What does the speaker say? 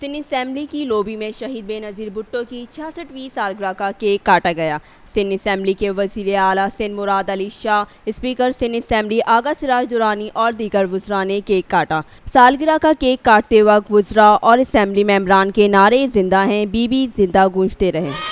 Sindh assembly की lobby में शहीद बेनज़ीर भुट्टो की छियासठवीं सालगिरह का केक काटा गया। सिंध असम्बली के वज़ीर अली सिंध मुराद अली शाह, स्पीकर सिंध असम्बली आगा सिराज दुरानी और दीगर वज्रा ने केक काटा। सालगिरह का केक काटते वक्त वजरा और असम्बली मेम्बरान के नारे ज़िंदा हैं, बीबी ज़िंदा गूंजते रहे।